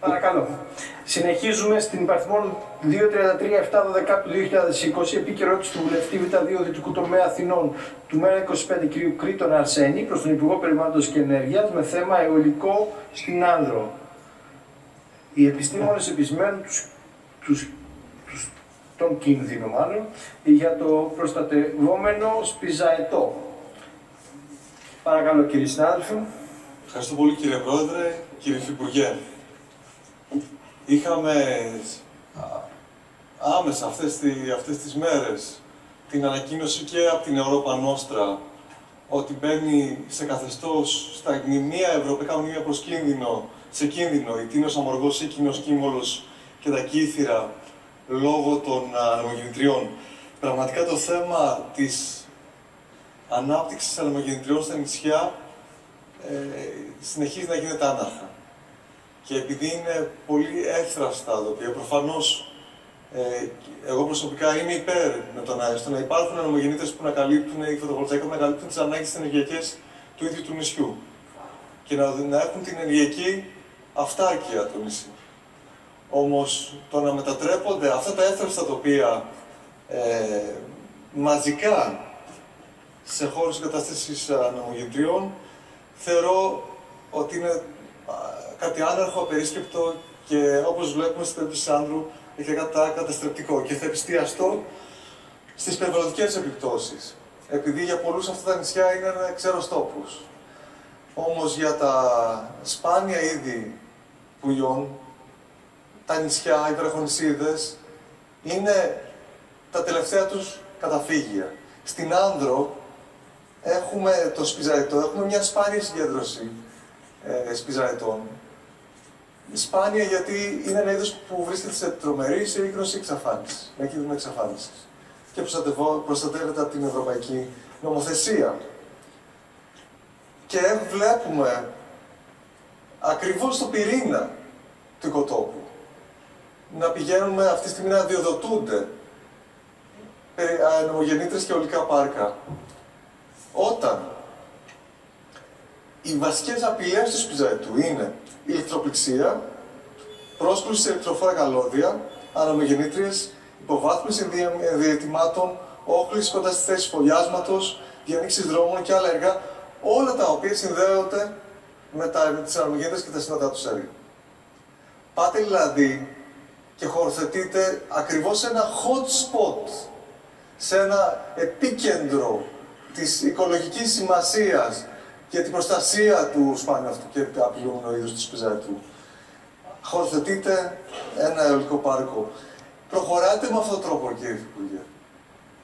Παρακαλώ. Συνεχίζουμε στην υπαριθμόν 233-7 του 2020 επίκαιρότητα του βουλευτή Β2 Δυτικού Τομέα Αθηνών του ΜΕΡΑ 25 κ. Κρήτον Αρσένη προς τον Υπουργό Περιβάλλοντος και Ενέργειας με θέμα αιωλικό στην Άνδρο. Οι επιστήμονες επισημαίνουν τους, τους, τους, τον κίνδυνο μάλλον για το προστατευόμενο σπιζαετό. Παρακαλώ κύριε συνάδελφε. Ευχαριστώ πολύ κύριε Πρόεδρε, κύριε Υφυπουργέ. Είχαμε άμεσα αυτές, τι, αυτές τις μέρες την ανακοίνωση και από την Ευρώπα Νόστρα ότι μπαίνει σε καθεστώς στα μνημεία, ευρωπαϊκά μνημεία προς κίνδυνο, σε κίνδυνο η τίνος αμοργός, η κοινός κύμβολος και τα κύθυρα λόγω των ανεμογεννητριών. Πραγματικά το θέμα της ανάπτυξης ανεμογεννητριών στα νησιά ε, συνεχίζει να γίνεται άναρχα. Και επειδή είναι πολύ εύθραυστα τα οποία προφανώς ε, εγώ προσωπικά είμαι υπέρ με το να, στο να υπάρχουν ανεμογεννήτρε που να καλύπτουν οι φωτοβολταϊκά που να καλύπτουν τις ανάγκες ενεργειακές του ίδιου του νησιού. Και να, να έχουν την ενεργειακή αυτάρκεια του νησί. Όμως το να μετατρέπονται αυτά τα εύθραυστα τοπία ε, μαζικά σε χώρους εγκατάστασης ανεμογεννητριών θεωρώ ότι είναι κάτι άναρχο, απερίσκεπτο και όπως βλέπουμε στην περίπτωση Άνδρου, έχει κάτι καταστρεπτικό και θα επιστιαστώ στις περιβαλλοντικές επιπτώσεις. Επειδή για πολλούς αυτά τα νησιά είναι ένα ξέρος τόπος. Όμως για τα σπάνια είδη πουλιών, τα νησιά, οι βραχονισίδες, είναι τα τελευταία τους καταφύγια. Στην Άνδρο έχουμε το σπιζαριτό, έχουμε μια σπάνια συγκέντρωση ε, σπιζαρετών. Σπάνια γιατί είναι ένα είδος που βρίσκεται σε τρομερή σύγκρουση εξαφάνιση, με κίνδυνο εξαφάνισης. Και προστατεύεται από την Ευρωπαϊκή Νομοθεσία. Και βλέπουμε ακριβώς στο πυρήνα του οικοτόπου να πηγαίνουμε αυτή τη στιγμή να διοδοτούνται νομογεννήτρες και ολικά πάρκα. Όταν οι βασικές απειλές του σπιζαετού είναι η ηλεκτροπληξία, πρόσκληση σε ηλεκτροφόρα καλώδια, αναμογεννήτριες, υποβάθμιση ενδιατημάτων, όχληση κοντά στη θέση φωλιάσματος, διανοίξεις δρόμων και άλλα έργα, όλα τα οποία συνδέονται με, τα, με τις αναμογεννήτριες και τα συνοδά του έργα. Πάτε δηλαδή και χωροθετείτε ακριβώς σε ένα hot spot, σε ένα επίκεντρο της οικολογικής σημασίας για την προστασία του σπάνιου αυτού και απειλούμενου είδους του σπιζάτου. Χωροθετείτε ένα αιωλικό πάρκο. Προχωράτε με αυτόν τον τρόπο, κύριε Υπουργέ.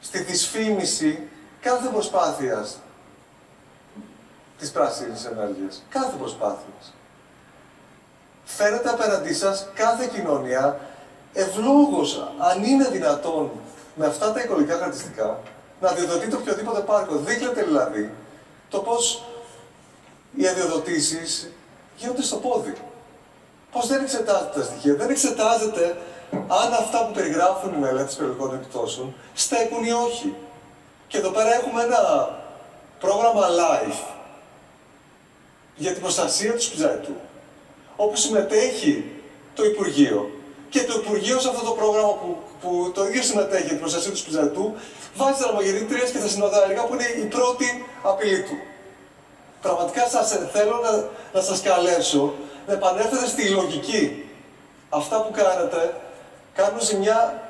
Στη δυσφήμιση κάθε προσπάθειας της πράσινης ενέργειας. Κάθε προσπάθειας. Φέρετε απέναντί σας κάθε κοινωνία ευλόγως, αν είναι δυνατόν, με αυτά τα οικολογικά χαρακτηριστικά, να διοδοτείτε οποιοδήποτε πάρκο. Δείχνετε δηλαδή το πώς οι αδειοδοτήσεις γίνονται στο πόδι. Πώς δεν εξετάζετε τα στοιχεία, δεν εξετάζεται αν αυτά που περιγράφουν οι μελέτες περιοχών επιπτώσεων στέκουν ή όχι. Και εδώ πέρα έχουμε ένα πρόγραμμα live για την προστασία του σπιζαετού, όπου συμμετέχει το Υπουργείο. Και το Υπουργείο σε αυτό το πρόγραμμα που, που το ίδιο συμμετέχει για την προστασία του σπιζαετού, βάζει τα και τα συνοδά έργα που είναι η πρώτη απειλή του πραγματικά σας, θέλω να, να σας καλέσω να επανέλθετε στη λογική. Αυτά που κάνετε κάνουν ζημιά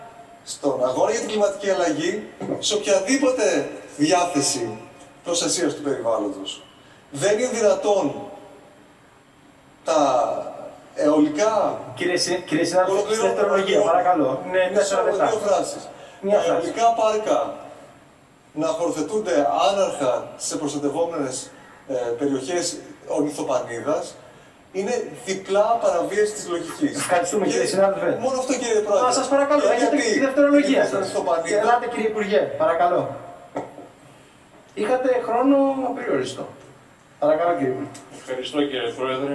στον αγώνα για την κλιματική αλλαγή, σε οποιαδήποτε διάθεση προστασίας του περιβάλλοντος. Δεν είναι δυνατόν τα αιωλικά... Κύριε, κύριε συνάδελφε, στη δευτερολογία, παρακαλώ. Ναι, τέσσερα λεπτά. Δύο φράσεις. τα αιωλικά πάρκα να χωροθετούνται άναρχα σε προστατευόμενες ε, περιοχές ορνηθοπανίδας είναι διπλά παραβίαση της λογικής. Ευχαριστούμε κύριε συνάδελφε. Μόνο αυτό κύριε Πρόεδρε. Α, σας παρακαλώ, ε, έχετε τη δευτερολογία σας. Ελάτε κύριε Υπουργέ, παρακαλώ. Είχατε χρόνο απεριόριστο. Παρακαλώ κύριε Υπουργέ. Ευχαριστώ κύριε Πρόεδρε.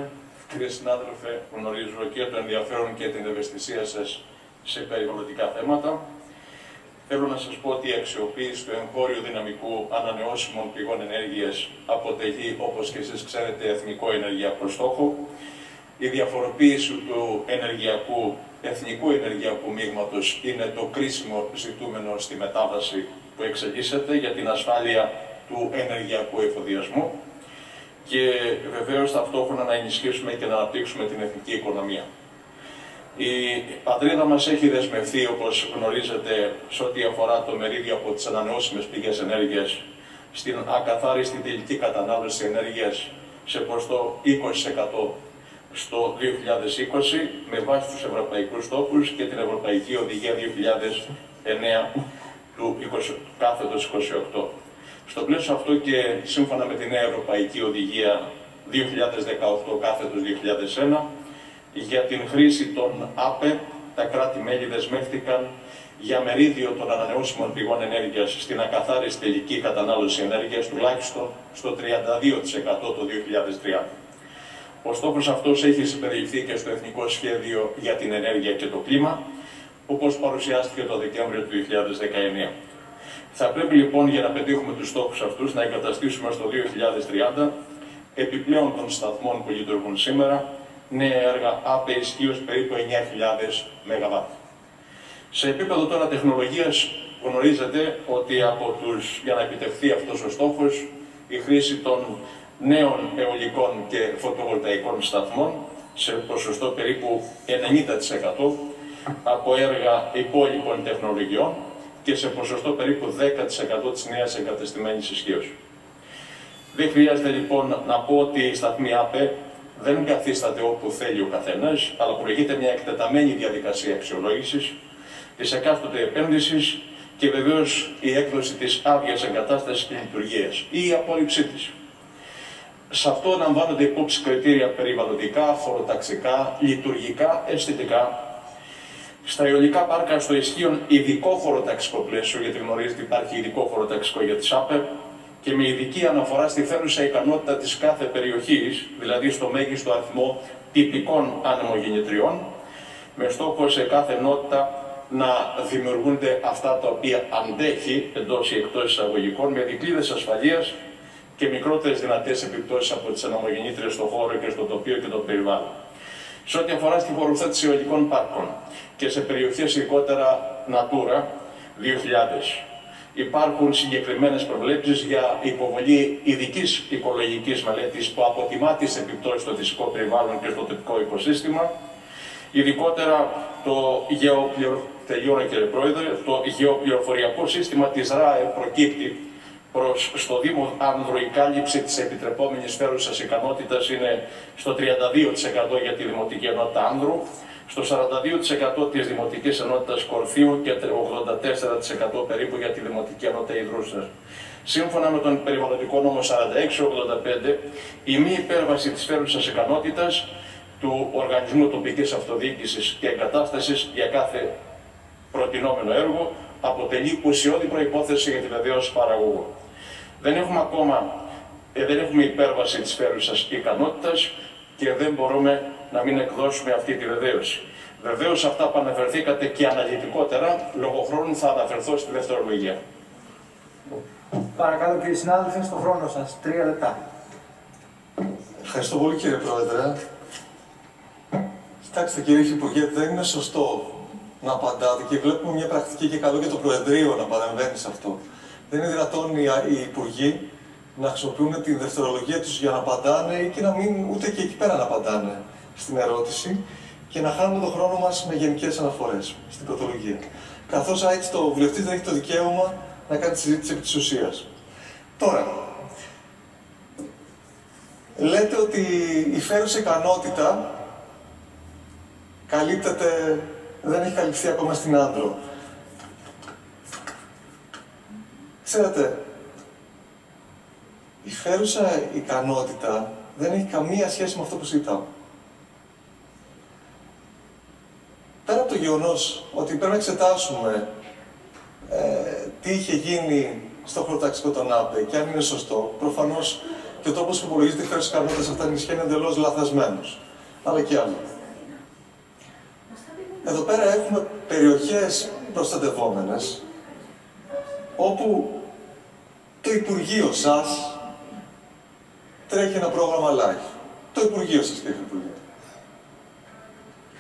Κύριε συνάδελφε, γνωρίζω και το ενδιαφέρον και την ευαισθησία σας σε περιβαλλοντικά θέματα. Θέλω να σας πω ότι η αξιοποίηση του εγχώριου δυναμικού ανανεώσιμων πηγών ενέργειας αποτελεί, όπως και εσείς ξέρετε, εθνικό ενεργειακό στόχο. η διαφοροποίηση του ενεργειακού, εθνικού ενεργειακού μείγματος είναι το κρίσιμο ζητούμενο στη μετάβαση που εξελίσσεται για την ασφάλεια του ενεργειακού εφοδιασμού και βεβαίως ταυτόχρονα να ενισχύσουμε και να αναπτύξουμε την εθνική οικονομία. Η πατρίδα μας έχει δεσμευθεί, όπως γνωρίζετε, σε ό,τι αφορά το μερίδιο από τις ανανεώσιμες πηγές ενέργειας στην ακαθάριστη τελική κατανάλωση ενέργειας σε ποστό 20% στο 2020 με βάση τους ευρωπαϊκούς στόχους και την Ευρωπαϊκή Οδηγία 2009 του 20, κάθετος 28. Στο πλαίσιο αυτό και σύμφωνα με την νέα Ευρωπαϊκή Οδηγία 2018 κάθετος 2001 για την χρήση των ΑΠΕ τα κράτη-μέλη δεσμεύτηκαν για μερίδιο των ανανεώσιμων πηγών ενέργειας στην ακαθάριστη τελική κατανάλωση ενέργειας τουλάχιστον στο 32% το 2030. Ο στόχος αυτός έχει συμπεριληφθεί και στο Εθνικό Σχέδιο για την Ενέργεια και το Κλίμα, όπως παρουσιάστηκε το Δεκέμβριο του 2019. Θα πρέπει λοιπόν για να πετύχουμε τους στόχους αυτούς να εγκαταστήσουμε στο 2030 επιπλέον των σταθμών που λειτουργούν σήμερα νέα έργα ΑΠΕ ισχύως περίπου 9.000 ΜΒ. Σε επίπεδο τώρα τεχνολογίας γνωρίζετε ότι από τους, για να επιτευχθεί αυτός ο στόχος η χρήση των νέων αιωλικών και φωτοβολταϊκών σταθμών σε ποσοστό περίπου 90% από έργα υπόλοιπων τεχνολογιών και σε ποσοστό περίπου 10% της νέας εγκατεστημένης ισχύως. Δεν χρειάζεται λοιπόν να πω ότι η σταθμή ΑΠΕ δεν καθίσταται όπου θέλει ο καθένας, αλλά προηγείται μια εκτεταμένη διαδικασία αξιολόγησης της εκάστοτε επένδυσης και βεβαίως η έκδοση της άδειας εγκατάστασης και λειτουργίας ή η απόρριψή της. Σε αυτό λαμβάνονται υπόψη κριτήρια περιβαλλοντικά, χωροταξικά, λειτουργικά, αισθητικά. Στα αιωλικά πάρκα, στο ισχύον ειδικό χωροταξικό πλαίσιο, γιατί γνωρίζετε υπάρχει ειδικό χωροταξικό για τις ΑΠΕ, και με ειδική αναφορά στη φέρουσα ικανότητα της κάθε περιοχής, δηλαδή στο μέγιστο αριθμό τυπικών ανεμογεννητριών, με στόχο σε κάθε ενότητα να δημιουργούνται αυτά τα οποία αντέχει εντός ή εκτός εισαγωγικών με δικλείδες ασφαλείας και μικρότερες δυνατές επιπτώσεις από τις ανεμογεννήτριες στον χώρο και στο τοπίο και το περιβάλλον. Σε ό,τι αφορά στην φοροθέτηση αιωλικών πάρκων και σε περιοχές ειδικότερα Natura 2000, υπάρχουν συγκεκριμένες προβλέψεις για υποβολή ειδικής οικολογικής μελέτης που αποτιμά τις επιπτώσεις στο φυσικό περιβάλλον και στο τοπικό οικοσύστημα. Ειδικότερα το το γεωπληροφοριακό σύστημα της ΡΑΕ προκύπτει προς στο Δήμο Άνδρο η κάλυψη της επιτρεπόμενης φέρουσας ικανότητας είναι στο 32% για τη Δημοτική Ενότητα Άνδρου, στο 42% της Δημοτικής Ενότητας Κορφίου και 84% περίπου για τη Δημοτική Ενότητα Ιδρούσας. Σύμφωνα με τον περιβαλλοντικό νόμο 4685, η μη υπέρβαση της φέρουσας ικανότητας του Οργανισμού Τοπικής Αυτοδιοίκησης και Εγκατάστασης για κάθε προτινόμενο έργο αποτελεί ουσιώδη προϋπόθεση για τη βεβαίωση παραγωγού. Δεν έχουμε ακόμα ε, δεν έχουμε υπέρβαση της φέρουσας ικανότητας και δεν μπορούμε να μην εκδώσουμε αυτή τη βεβαίωση. Βεβαίως αυτά που αναφερθήκατε και αναλυτικότερα, λόγω χρόνου θα αναφερθώ στη δευτερολογία. Παρακαλώ κύριε συνάδελφε, στον χρόνο σας. Τρία λεπτά. Ευχαριστώ πολύ κύριε Πρόεδρε. Κοιτάξτε κύριε Υπουργέ, δεν είναι σωστό να απαντάτε και βλέπουμε μια πρακτική και καλό για το Προεδρείο να παρεμβαίνει σε αυτό. Δεν είναι δυνατόν οι Υπουργοί να χρησιμοποιούν τη δευτερολογία τους για να απαντάνε ή και να μην ούτε και εκεί πέρα να απαντάνε στην ερώτηση και να χάνουμε τον χρόνο μας με γενικές αναφορές στην πρωτολογία. Καθώς έτσι το βουλευτή δεν έχει το δικαίωμα να κάνει τη συζήτηση επί της ουσίας. Τώρα, λέτε ότι η φέρουσα ικανότητα καλύπτεται, δεν έχει καλυφθεί ακόμα στην άντρο. Ξέρετε, η φέρουσα ικανότητα δεν έχει καμία σχέση με αυτό που συζητάω. Πέρα από το γεγονός ότι πρέπει να εξετάσουμε ε, τι είχε γίνει στο χωροταξικό των ΑΠΕ και αν είναι σωστό, προφανώς και ο τρόπος που υπολογίζεται η φέρουσα ικανότητα αυτά νησιά είναι εντελώς λαθασμένος. Αλλά και άλλο. Εδώ πέρα έχουμε περιοχές προστατευόμενες όπου το Υπουργείο σας τρέχει ένα πρόγραμμα live. Το Υπουργείο σας, κύριε Υπουργέ.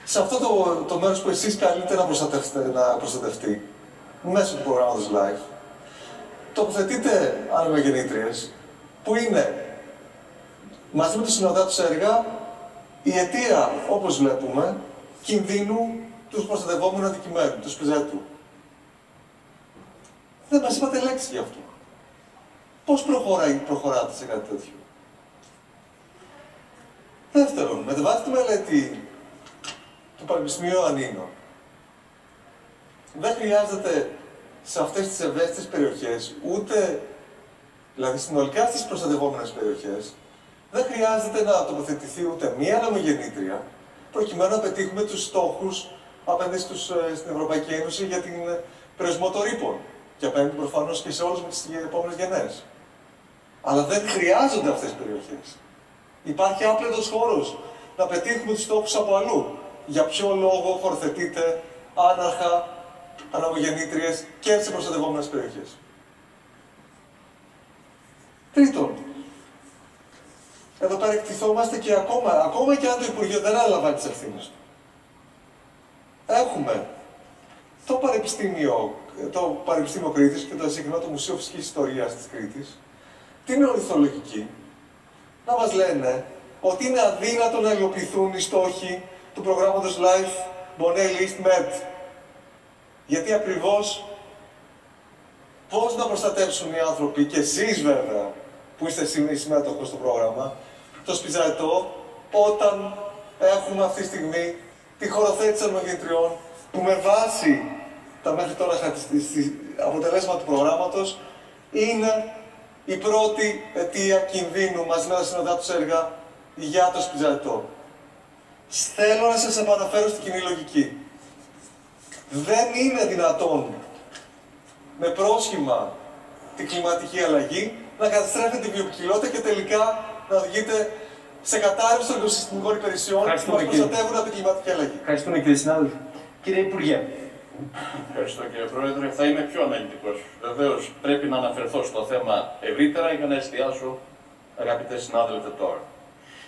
Σε αυτό το, το μέρος που εσείς καλείτε να, προστατευτεί, να προστατευτεί μέσω του προγράμματος Live, τοποθετείτε ανεμογεννήτριες που είναι μαζί με το συνοδά τους έργα η αιτία, όπως βλέπουμε, κινδύνου τους προστατευόμενους αντικειμένους, τους σπιζέτου. Δεν μας είπατε λέξη γι' αυτό. Πώς προχωράει, προχωράτε σε κάτι τέτοιο; Δεύτερον, με βάση τη μελέτη του Πανεπιστημίου Ανίνων, δεν χρειάζεται σε αυτές τις ευαίσθητες περιοχές, ούτε, δηλαδή συνολικά στις προστατευόμενες περιοχές, δεν χρειάζεται να τοποθετηθεί ούτε μία αναμογεννήτρια, προκειμένου να πετύχουμε τους στόχους απέναντι στους, ε, στην Ευρωπαϊκή Ένωση για την περιορισμό των ρήπων και απέναντι προφανώς και σε όλες τις επόμενες γενναίε. Αλλά δεν χρειάζονται αυτές τις περιοχές. Υπάρχει άπλετος χώρος να πετύχουμε τους στόχους από αλλού. Για ποιο λόγο χωροθετείτε άναρχα αναμογεννήτριε και σε προστατευόμενες περιοχές; Τρίτον, εδώ πέρα εκτιθόμαστε και ακόμα, ακόμα και αν το Υπουργείο δεν αναλαμβάνει τις ευθύνες του. Έχουμε το Πανεπιστήμιο, το Πανεπιστήμιο Κρήτης και το συγκεκριμένο το Μουσείο Φυσικής Ιστορίας της Κρήτης, την ορνηθολογική, να μας λένε ότι είναι αδύνατο να υλοποιηθούν οι στόχοι του προγράμματος Life Monet List Med. Γιατί ακριβώς πώς να προστατεύσουν οι άνθρωποι και εσείς βέβαια που είστε συμμέτοχοι στο πρόγραμμα, το σπιζαετό, όταν έχουμε αυτή τη στιγμή τη χωροθέτηση των μεγεθριών που με βάση τα μέχρι τώρα αποτελέσματα του προγράμματος είναι η πρώτη αιτία κινδύνου μαζί με τα συνοδά του έργα για το σπιζαετό. Θέλω να σας επαναφέρω στην κοινή λογική. Δεν είναι δυνατόν με πρόσχημα την κλιματική αλλαγή να καταστρέφεται τη βιοποικιλότητα και τελικά να οδηγείτε σε κατάρρευση των οικοσυστημικών υπηρεσιών που μας προστατεύουν από την κλιματική αλλαγή. Ευχαριστούμε κύριε συνάδελφε. Κύριε Υπουργέ. Ευχαριστώ κύριε Πρόεδρε. Θα είμαι πιο αναλυτικός. Βεβαίως πρέπει να αναφερθώ στο θέμα ευρύτερα για να εστιάσω, αγαπητέ συνάδελφε, τώρα.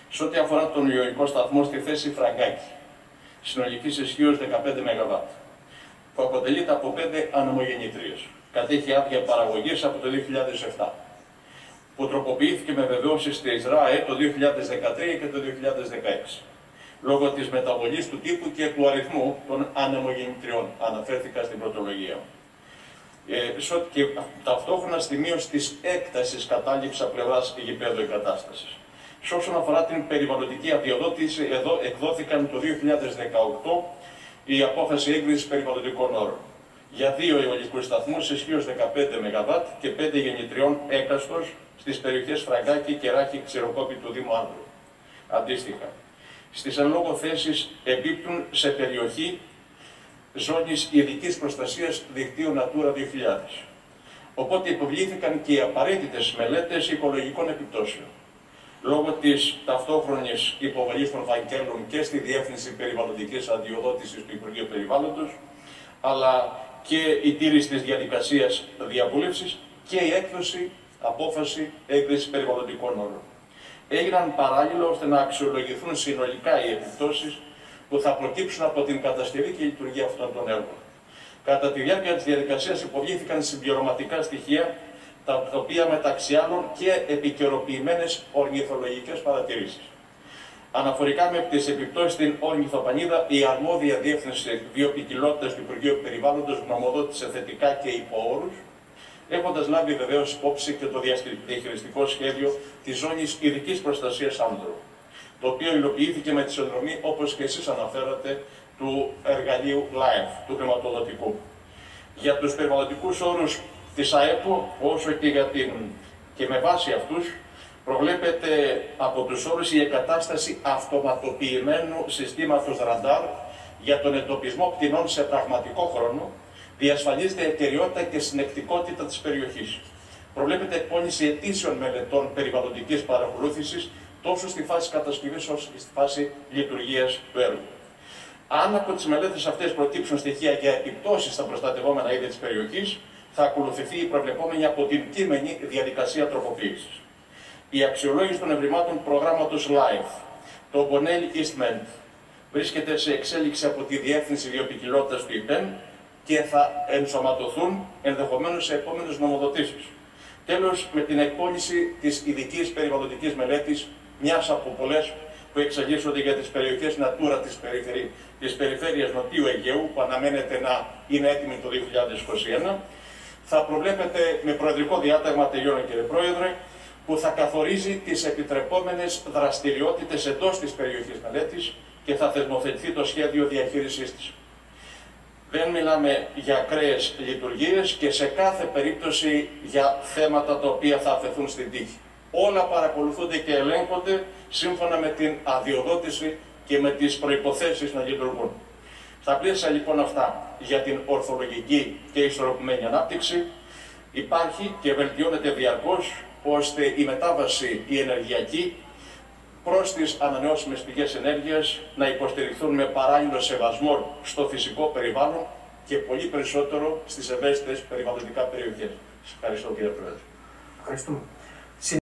Σε ό,τι αφορά τον ιονικό σταθμό στη θέση Φραγκάκη, συνολική ισχύω 15 ΜΒ, που αποτελείται από 5 ανεμογεννήτριε. Κατέχει άδεια παραγωγής από το 2007 που τροποποιήθηκε με βεβαιώσεις τη ΡΑΕ το 2013 και το 2016 λόγω της μεταβολής του τύπου και του αριθμού των ανεμογεννητριών. Αναφέρθηκα στην πρωτολογία. Ε, και ταυτόχρονα στη μείωση της έκτασης κατάληψης από πλευράς γηπέδου εγκατάστασης. Σε όσον αφορά την περιβαλλοντική αδειοδότηση, εδώ εκδόθηκαν το 2018 η απόφαση έγκρισης περιβαλλοντικών όρων για δύο αιωλικούς σταθμούς ισχύως 15 ΜΒ και 5 γεννητριών έκαστος στις περιοχές Φραγκάκη, Κεράκη, Ξηροκόπη του Δήμου Άνδρου. Αντίστοιχα, στις εν λόγω θέσεις εμπίπτουν σε περιοχή ζώνης ειδικής προστασίας δικτύου Natura 2000. Οπότε υποβλήθηκαν και οι απαραίτητες μελέτες οικολογικών επιπτώσεων. Λόγω της ταυτόχρονης υποβολής των φαγγέλων και στη Διεύθυνση Περιβαλλοντικής Αντιοδότησης του Υπουργείου Περιβάλλοντος, αλλά και η τήρηση της διαδικασίας διαβούλευσης και η έκδοση απόφαση έγκριση περιβαλλοντικών όρων. Έγιναν παράλληλα ώστε να αξιολογηθούν συνολικά οι επιπτώσεις που θα προκύψουν από την κατασκευή και λειτουργία αυτών των έργων. Κατά τη διάρκεια της διαδικασίας υποβλήθηκαν συμπληρωματικά στοιχεία, τα οποία μεταξύ άλλων και επικαιροποιημένες ορνηθολογικές παρατηρήσεις. Αναφορικά με τις επιπτώσεις στην ορνηθοπανίδα, η αρμόδια διεύθυνση βιοπικιλότητα του Υπουργείου Περιβάλλοντος γνωμοδότησε θετικά και υπό όρους, έχοντας λάβει βεβαίως υπόψη και το διαχειριστικό σχέδιο της ζώνης ειδικής προστασίας άνδρου, το οποίο υλοποιήθηκε με τη συνδρομή, όπως και εσείς αναφέρατε, του εργαλείου LIFE, του χρηματοδοτικού. Για τους περιβαλλοντικούς όρους της ΑΕΠΟ, όσο και, για την, και με βάση αυτούς, προβλέπεται από τους όρους η εγκατάσταση αυτοματοποιημένου συστήματος ραντάρ για τον εντοπισμό κτηνών σε πραγματικό χρόνο, διασφαλίζεται η εταιριότητα και συνεκτικότητα της περιοχής. Προβλέπεται εκπόνηση ετήσιων μελετών περιβαλλοντικής παρακολούθησης τόσο στη φάση κατασκευής όσο και στη φάση λειτουργίας του έργου. Αν από τις μελέτες αυτές προκύψουν στοιχεία για επιπτώσεις στα προστατευόμενα είδη της περιοχής, θα ακολουθηθεί η προβλεπόμενη από την κείμενη διαδικασία τροποποίησης. Η αξιολόγηση των ευρημάτων προγράμματος LIFE, το Bonelli Eastment βρίσκεται σε εξέλιξη από τη Διεύθυνση Βιοπικιλότητας του ΙΠΕΝ και θα ενσωματωθούν ενδεχομένως σε επόμενες νομοδοτήσεις. Τέλος, με την εκπόνηση της ειδικής περιβαλλοντικής μελέτης, μιας από πολλές που εξαγγίσονται για τις περιοχές Natura της, περιφερει... της περιφέρειας Νοτιού Αιγαίου, που αναμένεται να είναι έτοιμη το 2021, θα προβλέπεται με προεδρικό διάταγμα, τελειώνω κύριε Πρόεδρε, που θα καθορίζει τις επιτρεπόμενες δραστηριότητες εντός της περιοχής μελέτης και θα θεσμοθετηθεί το σχέδιο διαχείρισής της. Δεν μιλάμε για ακραίες λειτουργίες και σε κάθε περίπτωση για θέματα τα οποία θα αφαιθούν στην τύχη. Όλα παρακολουθούνται και ελέγχονται σύμφωνα με την αδειοδότηση και με τις προϋποθέσεις να λειτουργούν. Στα πλαίσια λοιπόν αυτά για την ορθολογική και ισορροπημένη ανάπτυξη υπάρχει και βελτιώνεται διαρκώς ώστε η μετάβαση η ενεργειακή προς τις ανανεώσιμες πηγές ενέργειας να υποστηριχθούν με παράλληλο σεβασμό στο φυσικό περιβάλλον και πολύ περισσότερο στις ευαίσθητες περιβαλλοντικά περιοχές. Σας ευχαριστώ κύριε Πρόεδρε. Ευχαριστούμε.